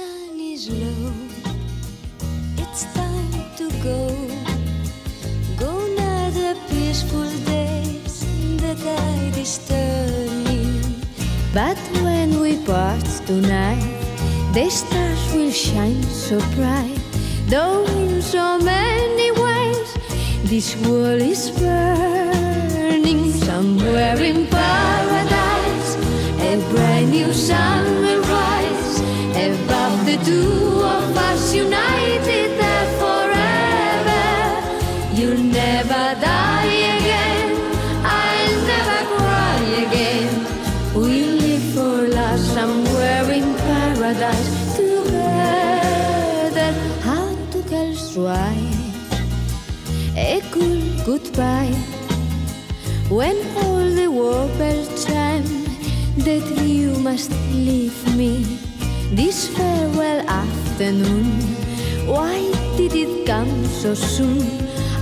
sun is low. It's time to go. Go now the peaceful days. The tide is turning. But when we part tonight, the stars will shine so bright. Though in so many ways, this world is burning somewhere in paradise. A brand new sun two of us united there forever. You'll never die again. I'll never cry again. We live for love somewhere in paradise together. How to girls write a cool goodbye when all the world bells chime that you must leave this farewell afternoon. Why did it come so soon?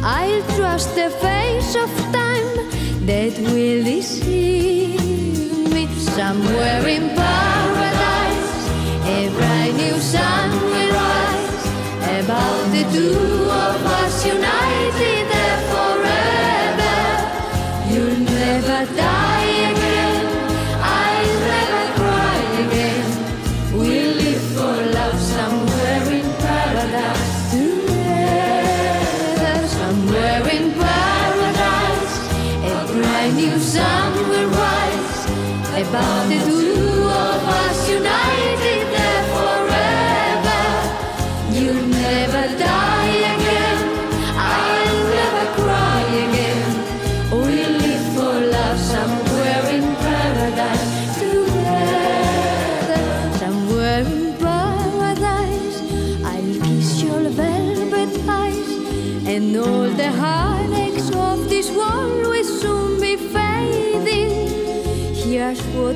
I'll trust the face of time that will deceive me somewhere in paradise. A bright new sun will rise about the two of us united there forever. You'll never die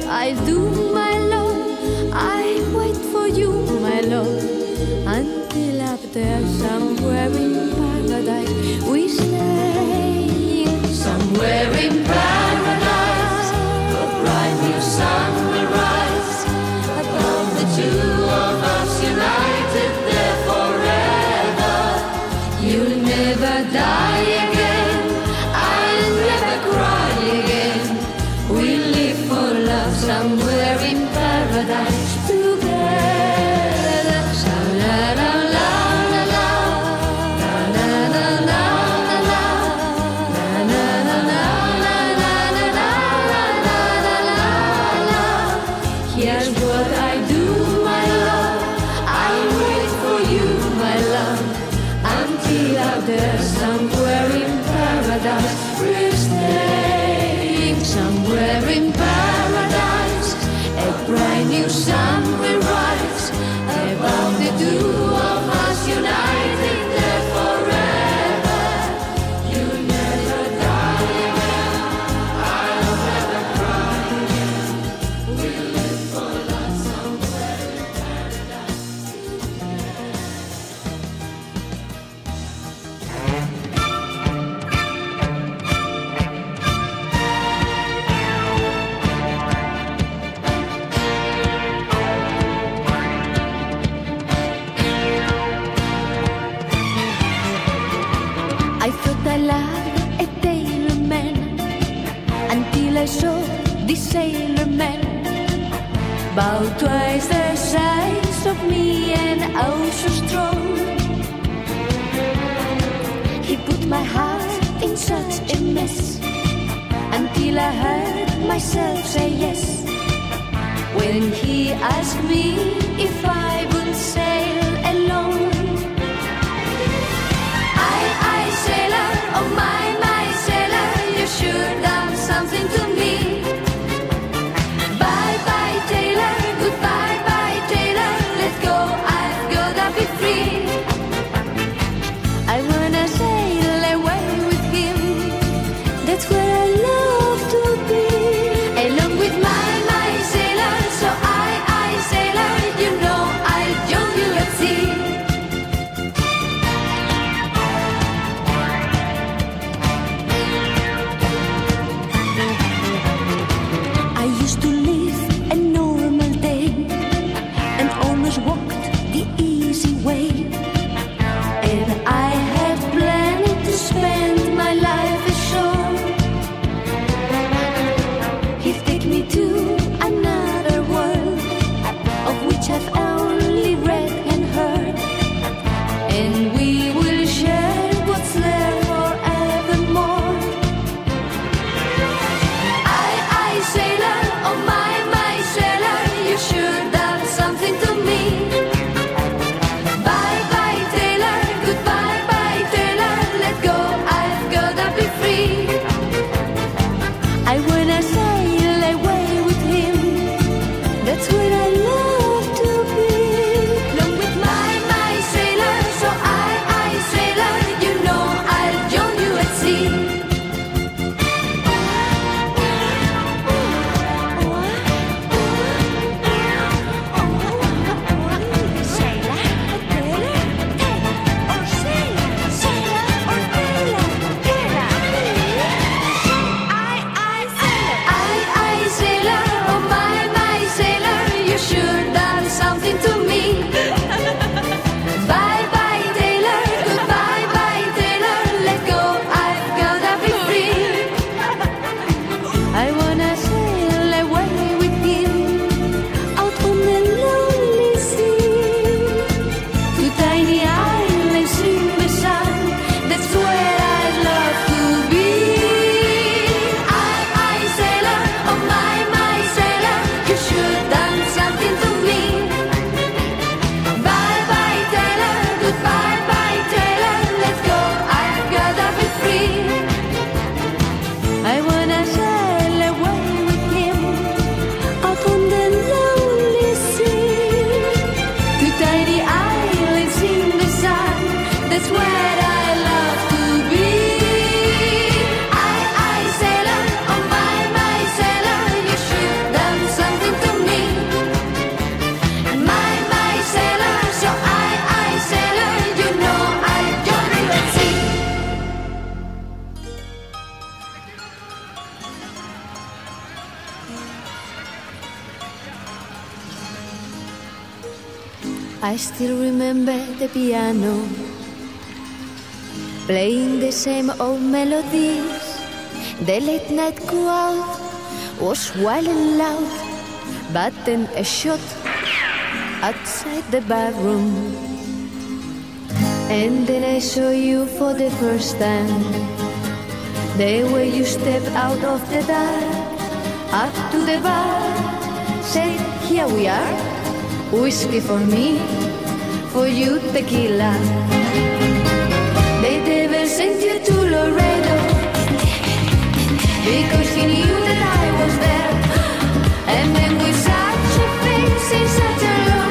I'll do, my love. I wait for you, my love, until up there somewhere in paradise we stay. Somewhere in paradise, I heard myself say yes. When he asked me if I would sail I still remember the piano playing the same old melodies. The late night crowd was wild and loud, but then a shot outside the barroom. And then I saw you for the first time. The way you stepped out of the dark, up to the bar, said, Here we are whiskey for me, for you tequila. They never sent you to Laredo because he knew that I was there, and then we such face in such a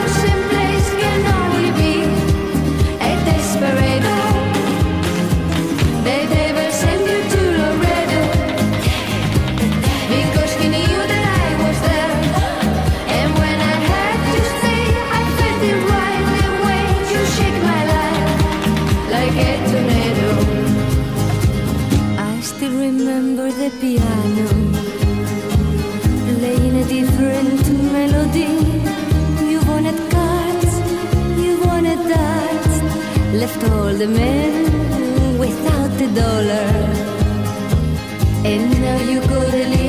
the men without the dollar. And now you go to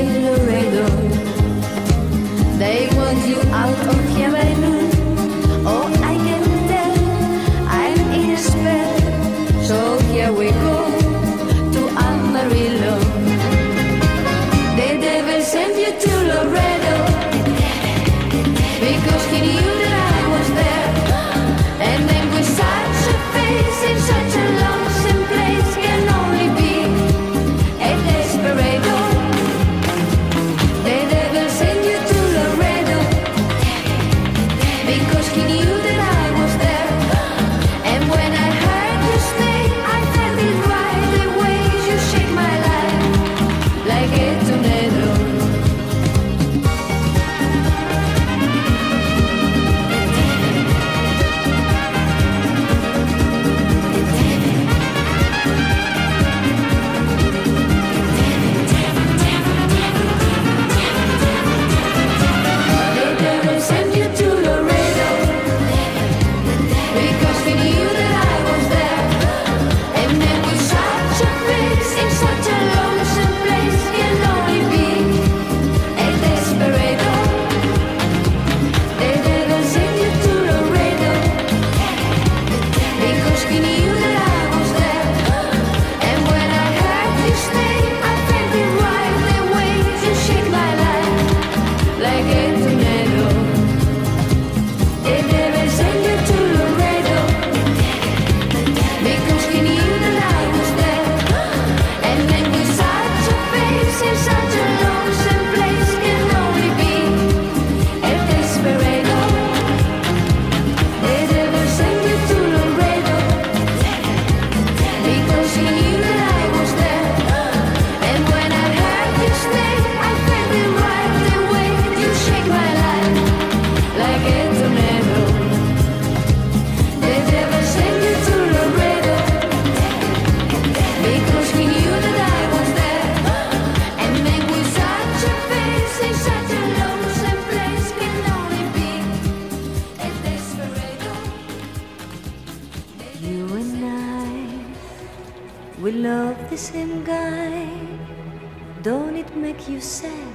you said,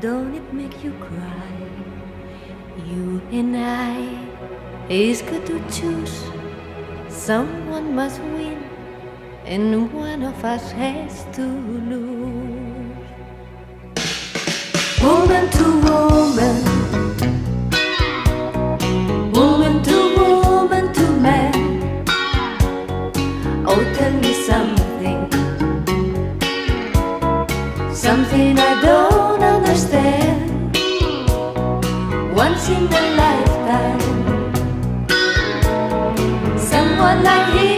Don't it make you cry? You and I, it's good to choose. Someone must win, and one of us has to lose. Woman to woman. once in a lifetime. Someone like you.